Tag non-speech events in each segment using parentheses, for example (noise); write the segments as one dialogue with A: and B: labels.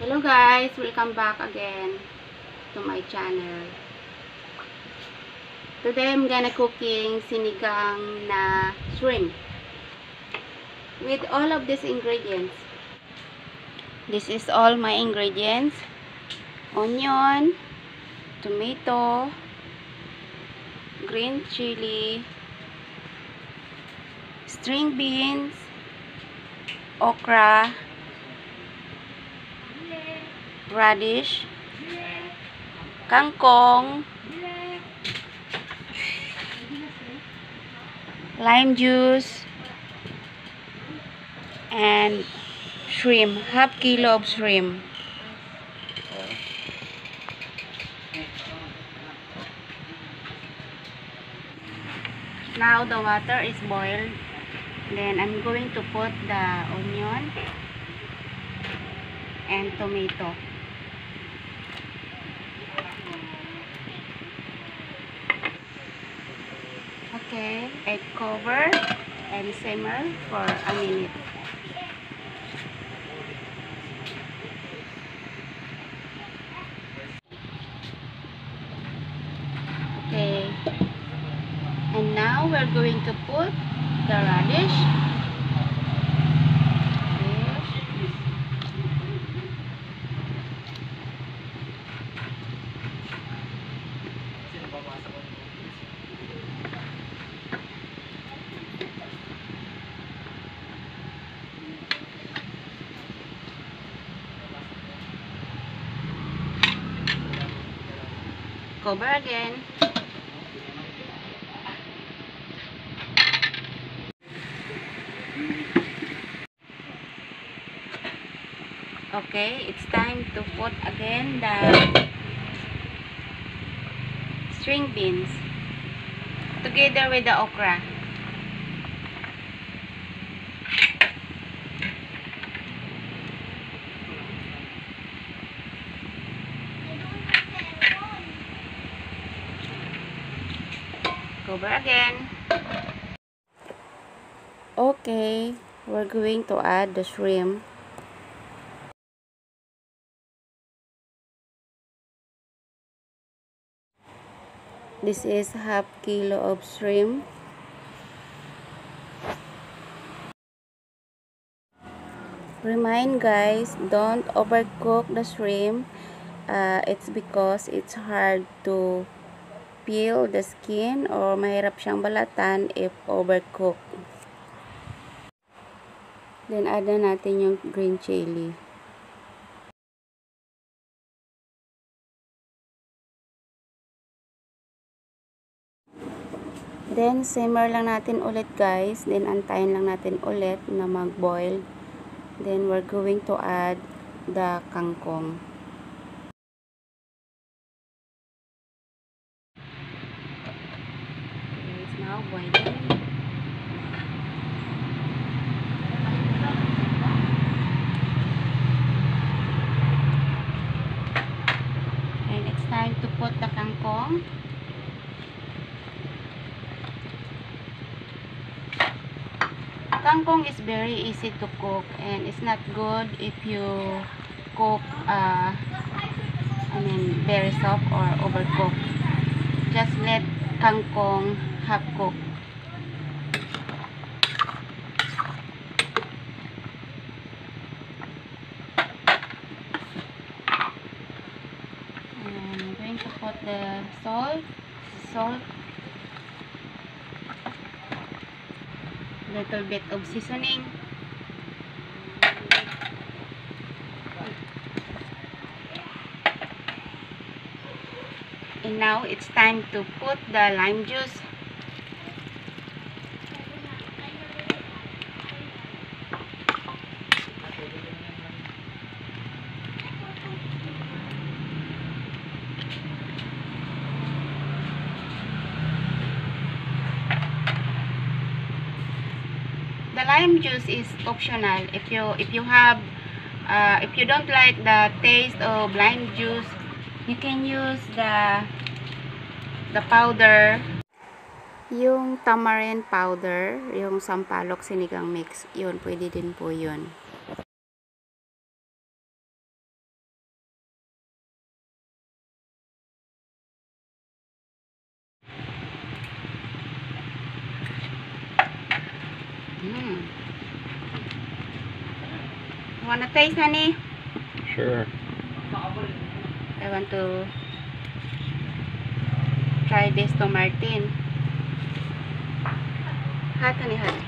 A: Hello guys, welcome back again to my channel. Today I'm gonna cooking sinigang na shrimp with all of these ingredients. This is all my ingredients. Onion, tomato, green chili, string beans, okra, radish, kangkong, lime juice, and shrimp, half kilo of shrimp. Now the water is boiled. Then I'm going to put the onion and tomato. Okay, I cover and simmer for a minute. Okay. And now we're going to put the. Radish. Cover again. Okay, it's time to put again the string beans together with the okra. Cover again. Okay, we're going to add the shrimp. This is half kilo of shrimp. Remind guys, don't overcook the shrimp. Uh, it's because it's hard to peel the skin or mahirap siyang balatan if overcook. Then add na natin yung green chili. Then, simmer lang natin ulit guys. Then, antayin lang natin ulit na mag-boil. Then, we're going to add the kangkong. And it's time to put the kangkong. Kangkong is very easy to cook and it's not good if you cook uh, I mean very soft or overcook. Just let kangkong half cook. And I'm going to put the salt, salt, little bit of seasoning. And now it's time to put the lime juice. the lime juice is optional. If you if you have uh, if you don't like the taste of lime juice you can use the the powder. Yung tamarind powder yung sampalok sinigang mix yun pwede din po yun Mm. Wanna taste, honey?
B: Sure.
A: I want to try this to Martin. Hot, honey, hot.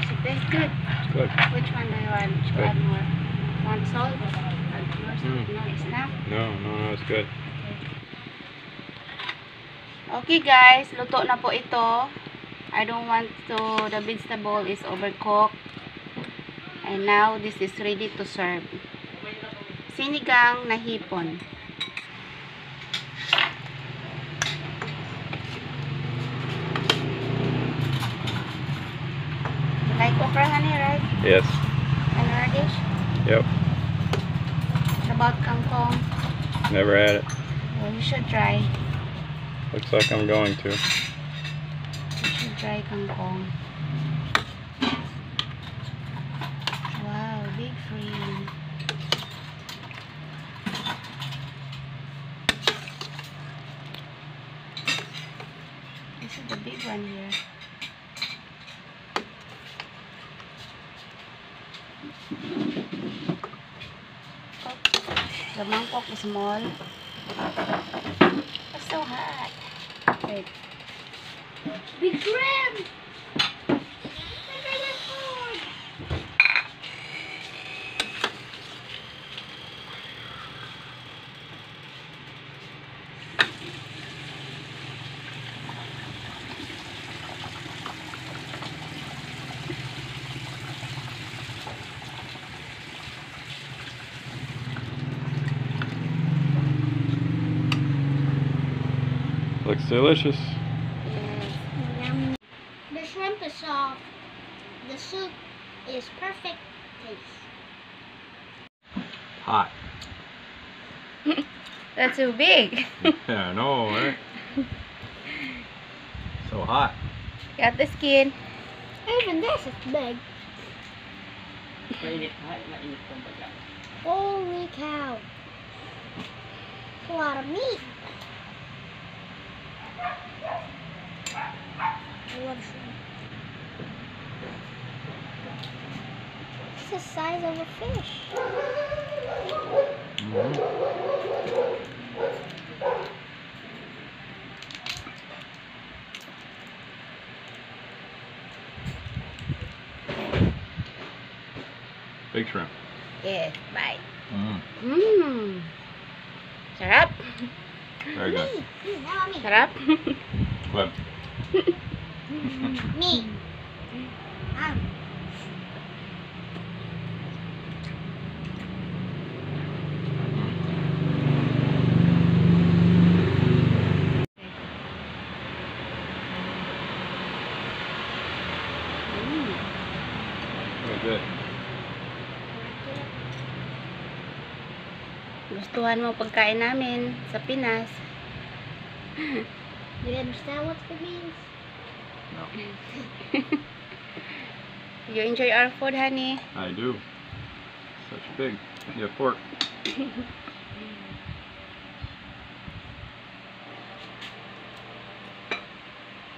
A: Is it taste good?
B: It's good.
A: Which one do you want to
B: Good.
A: add more? Want salt? Add more salt?
B: Mm.
A: No, it's not.
B: No, no, no, it's good.
A: Okay guys, luto na po ito. I don't want to, the vegetable is overcooked. And now, this is ready to serve. Sinigang na hipon. Like okra honey, right?
B: Yes.
A: And radish?
B: Yep.
A: What about kangkong?
B: Never had it.
A: Well, you should try.
B: Looks like I'm going to.
A: Try kangkong. Wow, big free. This is the big one here. The mangkok is small. It's so hot. Wait. Be grim!
B: Looks delicious.
A: Yes.
C: Yum. The shrimp is soft. The soup is perfect taste.
B: Hot. (laughs)
A: That's so big.
B: Yeah, (laughs) I know, right? (laughs) So hot.
A: Got the skin.
C: Even this is big. Holy cow. A lot of meat. I love shrimp. the size of a fish.
B: Mm -hmm. Big shrimp.
A: Yeah, right.
B: Mmm.
A: Mmm. Shut up.
B: Very good.
C: Me. Shut up. What? (laughs) me.
A: Mm.
B: Um.
A: Gustuhan mo pagkain namin sa Pinas.
C: Do (laughs) you understand what it means?
B: No. (laughs)
A: You enjoy our food, honey?
B: I do. Such big. Yeah, pork. (laughs)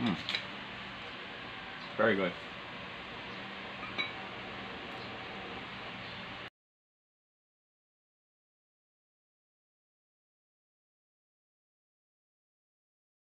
B: Mm. Very good.